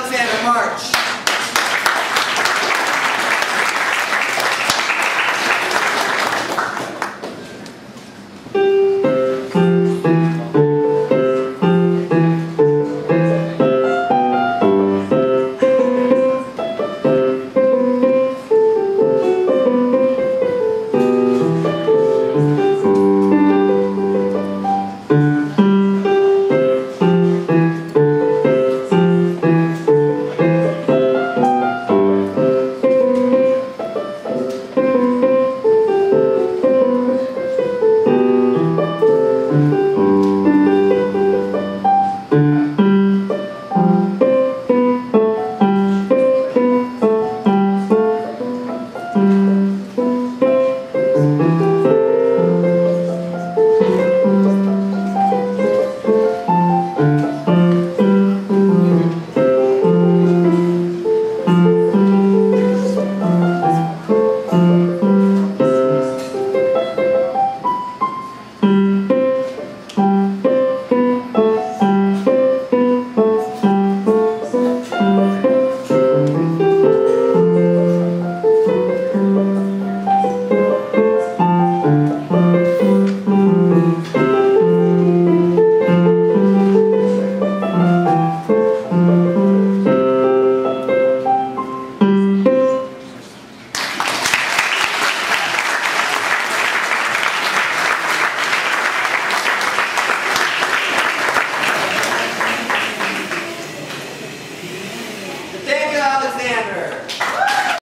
Alexander March. Sandra.